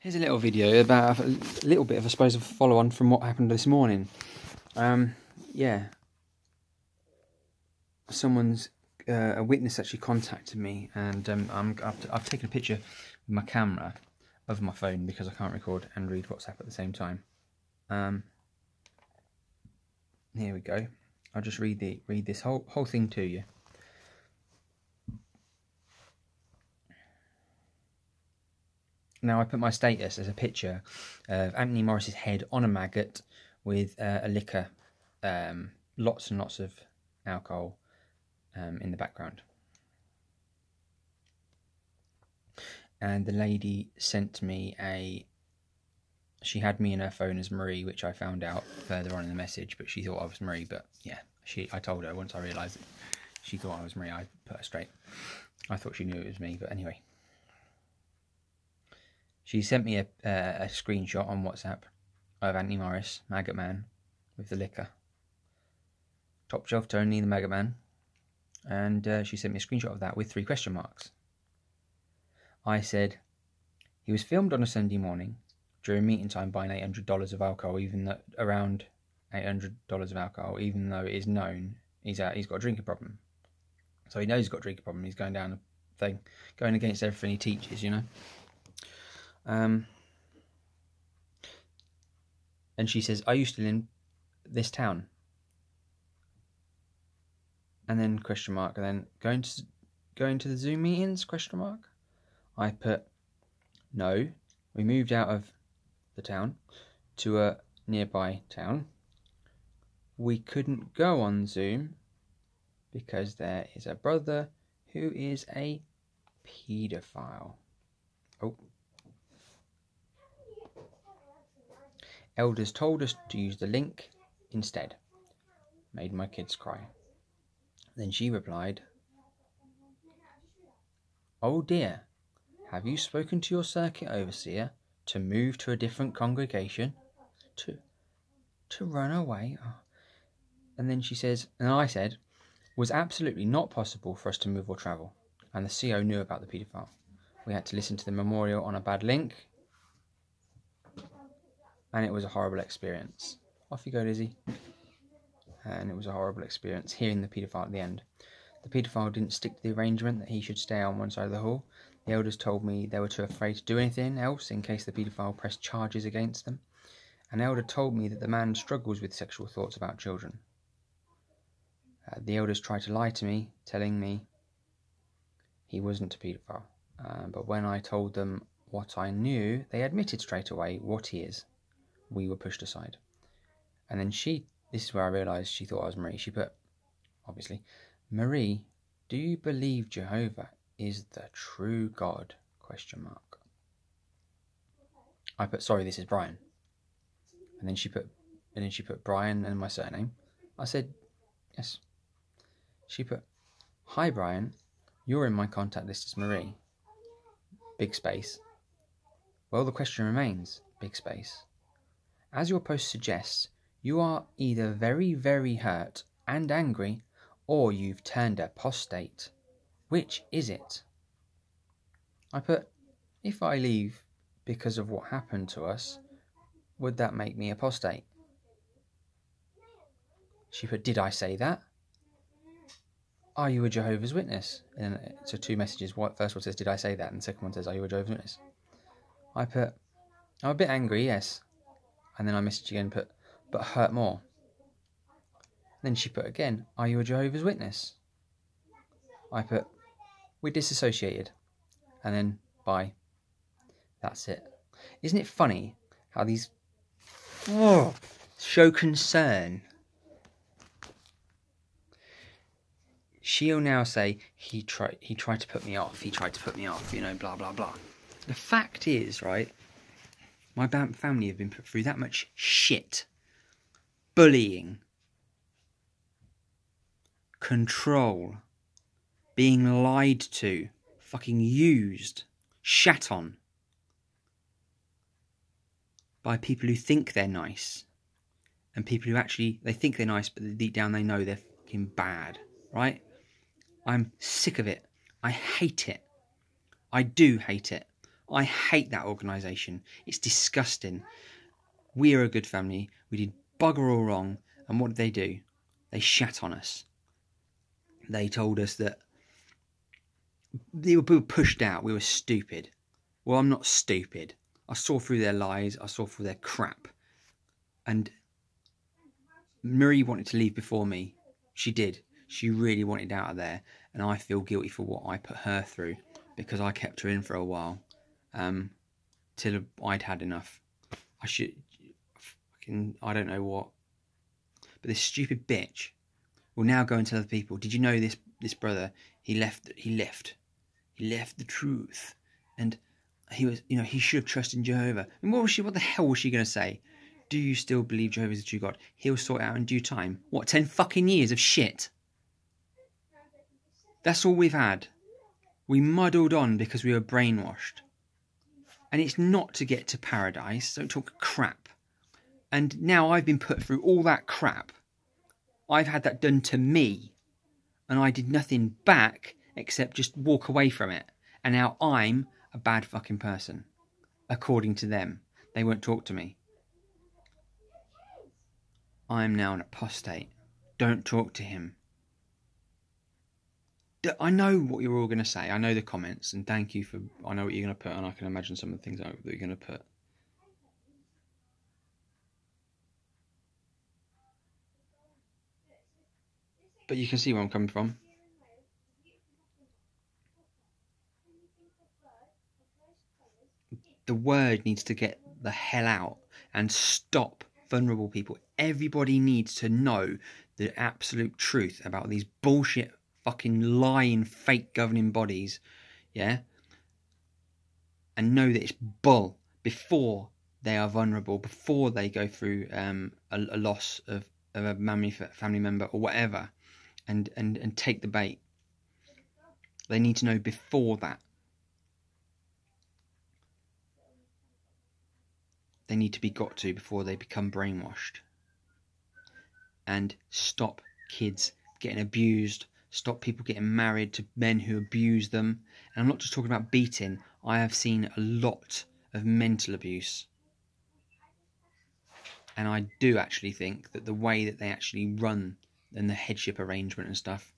Here's a little video about a little bit of, I suppose, a follow on from what happened this morning. Um, yeah, someone's uh, a witness actually contacted me, and um, I'm, I've, I've taken a picture with my camera of my phone because I can't record and read WhatsApp at the same time. Um, here we go. I'll just read the read this whole whole thing to you. Now I put my status as a picture of Anthony Morris's head on a maggot with uh, a liquor, um, lots and lots of alcohol um, in the background. And the lady sent me a. She had me in her phone as Marie, which I found out further on in the message, but she thought I was Marie. But yeah, she. I told her once I realised she thought I was Marie. I put her straight. I thought she knew it was me, but anyway. She sent me a, uh, a screenshot on WhatsApp of Anthony Morris, Maggot Man, with the liquor. Top shelf Tony, the Maggot Man. And uh, she sent me a screenshot of that with three question marks. I said, he was filmed on a Sunday morning during meeting time buying $800 of alcohol, even though, around $800 of alcohol, even though it is known he's, he's got a drinking problem. So he knows he's got a drinking problem. He's going down the thing, going against everything he teaches, you know. Um, and she says, "Are you still in this town?" And then question mark, and then going to going to the Zoom meetings? Question mark. I put, "No, we moved out of the town to a nearby town. We couldn't go on Zoom because there is a brother who is a paedophile. Oh. Elders told us to use the link instead. Made my kids cry. Then she replied, Oh dear, have you spoken to your circuit overseer to move to a different congregation? To to run away? Oh. And then she says, and I said, was absolutely not possible for us to move or travel. And the CO knew about the paedophile. We had to listen to the memorial on a bad link and it was a horrible experience. Off you go, Lizzie. And it was a horrible experience hearing the paedophile at the end. The paedophile didn't stick to the arrangement that he should stay on one side of the hall. The elders told me they were too afraid to do anything else in case the paedophile pressed charges against them. An elder told me that the man struggles with sexual thoughts about children. Uh, the elders tried to lie to me, telling me he wasn't a paedophile. Uh, but when I told them what I knew, they admitted straight away what he is we were pushed aside. And then she, this is where I realised she thought I was Marie. She put, obviously, Marie, do you believe Jehovah is the true God? Question mark. I put, sorry, this is Brian. And then she put, and then she put Brian and my surname. I said, yes. She put, hi Brian, you're in my contact list as Marie. Big space. Well, the question remains, big space. As your post suggests, you are either very, very hurt and angry, or you've turned apostate. Which is it? I put, if I leave because of what happened to us, would that make me apostate? She put, Did I say that? Are you a Jehovah's Witness? And so two messages. First one says, Did I say that? And the second one says, Are you a Jehovah's Witness? I put, I'm a bit angry, yes. And then I messaged again, put, but hurt more. Then she put again, Are you a Jehovah's Witness? I put, We're disassociated. And then, bye. That's it. Isn't it funny how these oh, show concern? She'll now say, he tried, he tried to put me off, he tried to put me off, you know, blah, blah, blah. The fact is, right, my family have been put through that much shit. Bullying. Control. Being lied to. Fucking used. Shat on. By people who think they're nice. And people who actually, they think they're nice, but deep down they know they're fucking bad. Right? I'm sick of it. I hate it. I do hate it. I hate that organisation. It's disgusting. We are a good family. We did bugger all wrong. And what did they do? They shat on us. They told us that they were pushed out. We were stupid. Well, I'm not stupid. I saw through their lies. I saw through their crap. And Marie wanted to leave before me. She did. She really wanted out of there. And I feel guilty for what I put her through because I kept her in for a while um, till I'd had enough. I should, fucking, I don't know what. But this stupid bitch will now go and tell other people. Did you know this? This brother, he left. He left. He left the truth, and he was, you know, he should have trusted Jehovah. And what was she? What the hell was she going to say? Do you still believe Jehovah is the true God? He'll sort out in due time. What? Ten fucking years of shit. That's all we've had. We muddled on because we were brainwashed. And it's not to get to paradise. Don't talk crap. And now I've been put through all that crap. I've had that done to me. And I did nothing back except just walk away from it. And now I'm a bad fucking person. According to them. They won't talk to me. I am now an apostate. Don't talk to him. I know what you're all going to say. I know the comments, and thank you for. I know what you're going to put, and I can imagine some of the things that you're going to put. But you can see where I'm coming from. The word needs to get the hell out and stop vulnerable people. Everybody needs to know the absolute truth about these bullshit fucking lying fake governing bodies, yeah, and know that it's bull before they are vulnerable, before they go through um, a, a, loss of, of a family family member or whatever, and, and and take the bait. They need to know before that. They need to be got to before they become brainwashed. And stop kids getting abused stop people getting married to men who abuse them. And I'm not just talking about beating, I have seen a lot of mental abuse. And I do actually think that the way that they actually run and the headship arrangement and stuff,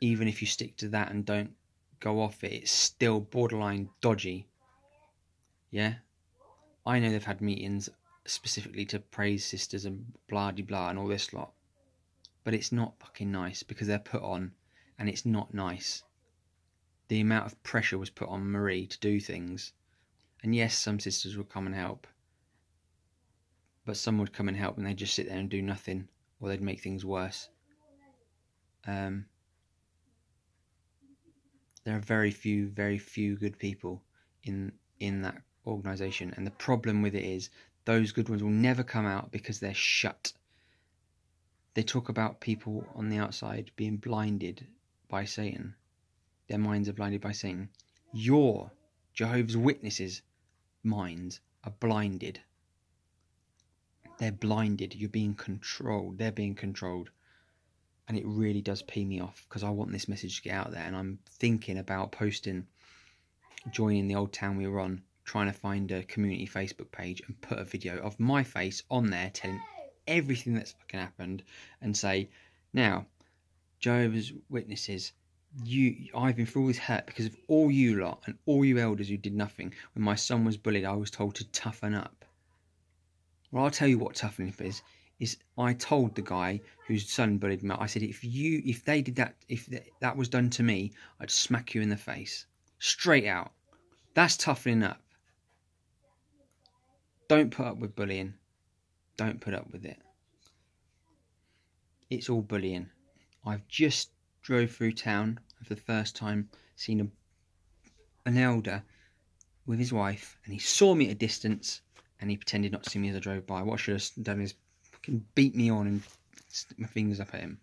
even if you stick to that and don't go off it, it's still borderline dodgy. Yeah? I know they've had meetings specifically to praise sisters and blah de blah and all this lot but it's not fucking nice because they're put on and it's not nice. The amount of pressure was put on Marie to do things. And yes, some sisters would come and help. But some would come and help and they'd just sit there and do nothing or they'd make things worse. Um, there are very few, very few good people in in that organisation, and the problem with it is those good ones will never come out because they're shut they talk about people on the outside being blinded by Satan. Their minds are blinded by Satan. Your Jehovah's Witnesses' minds are blinded. They're blinded. You're being controlled. They're being controlled. And it really does pee me off because I want this message to get out there. And I'm thinking about posting, joining the old town we were on, trying to find a community Facebook page and put a video of my face on there telling everything that's fucking happened and say, now, Jehovah's Witnesses, you, I've been through all this hurt because of all you lot and all you elders who did nothing. When my son was bullied, I was told to toughen up. Well, I'll tell you what toughening up is. Is I told the guy whose son bullied me. I said, if you, if they did that, if that was done to me, I'd smack you in the face, straight out. That's toughening up. Don't put up with bullying. Don't put up with it. It's all bullying. I've just drove through town for the first time, seen a, an elder with his wife, and he saw me at a distance, and he pretended not to see me as I drove by. What should have done is fucking beat me on and stick my fingers up at him.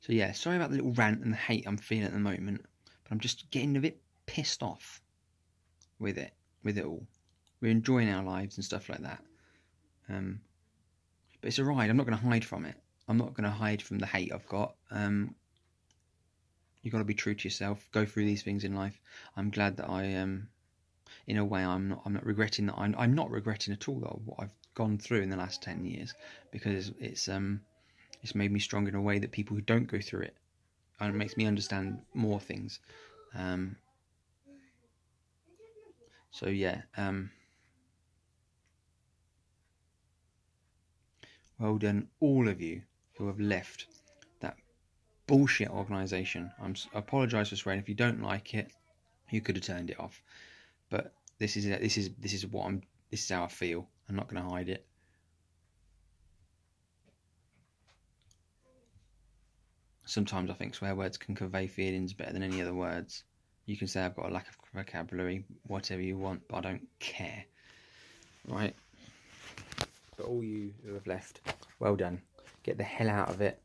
So yeah, sorry about the little rant and the hate I'm feeling at the moment, but I'm just getting a bit pissed off with it, with it all. We're enjoying our lives and stuff like that. Um, but it's a ride. I'm not going to hide from it. I'm not going to hide from the hate I've got. Um, you got to be true to yourself. Go through these things in life. I'm glad that I um, in a way, I'm not I'm not regretting that. I'm I'm not regretting at all though what I've gone through in the last ten years because it's um it's made me strong in a way that people who don't go through it and it makes me understand more things. Um, so yeah, um, well done all of you who have left that bullshit organisation. I'm I apologise for swearing. If you don't like it, you could have turned it off. But this is this is this is what I'm. This is how I feel. I'm not going to hide it. Sometimes I think swear words can convey feelings better than any other words. You can say I've got a lack of vocabulary, whatever you want, but I don't care. Right? But all you who have left, well done. Get the hell out of it.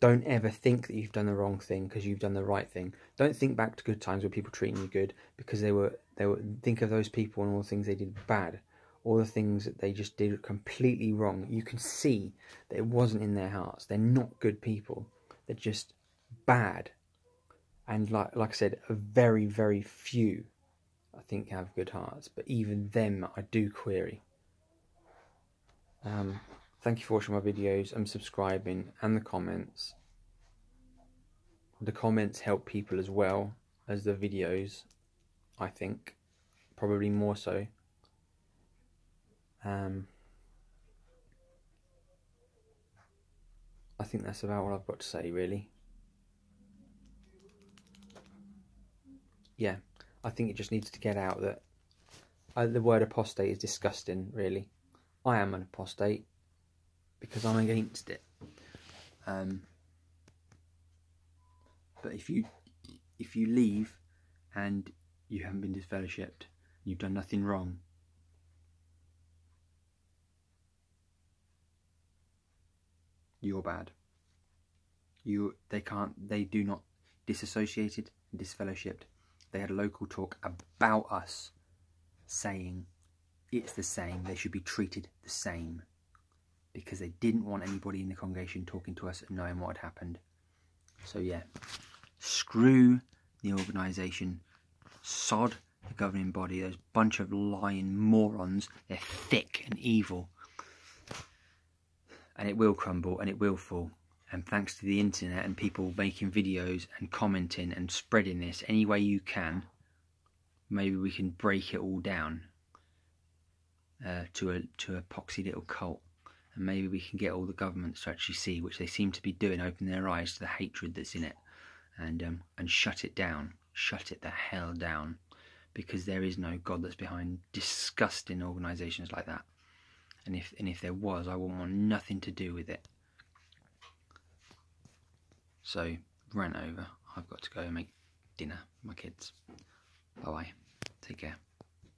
Don't ever think that you've done the wrong thing because you've done the right thing. Don't think back to good times where people treating you good because they were they were think of those people and all the things they did bad, all the things that they just did completely wrong. You can see that it wasn't in their hearts. They're not good people. They're just bad. And like like I said, a very very few, I think, have good hearts. But even them, I do query. Um, thank you for watching my videos and subscribing and the comments. The comments help people as well as the videos, I think, probably more so. Um, I think that's about what I've got to say, really. Yeah, I think it just needs to get out that uh, the word apostate is disgusting, really. I am an apostate because I'm against it. Um, but if you if you leave and you haven't been disfellowshipped, you've done nothing wrong, you're bad. You they can't they do not disassociated and disfellowshipped. They had a local talk about us saying it's the same, they should be treated the same. Because they didn't want anybody in the congregation talking to us and knowing what had happened. So yeah. Screw the organisation. Sod the governing body. Those bunch of lying morons. They're thick and evil and it will crumble and it will fall. And thanks to the internet and people making videos and commenting and spreading this any way you can, maybe we can break it all down uh, to a to a poxy little cult, and maybe we can get all the governments to actually see, which they seem to be doing, open their eyes to the hatred that's in it, and um, and shut it down, shut it the hell down, because there is no God that's behind disgusting organisations like that and if and if there was, I wouldn't want nothing to do with it. So rant over. I've got to go and make dinner for my kids. Bye bye. Take care.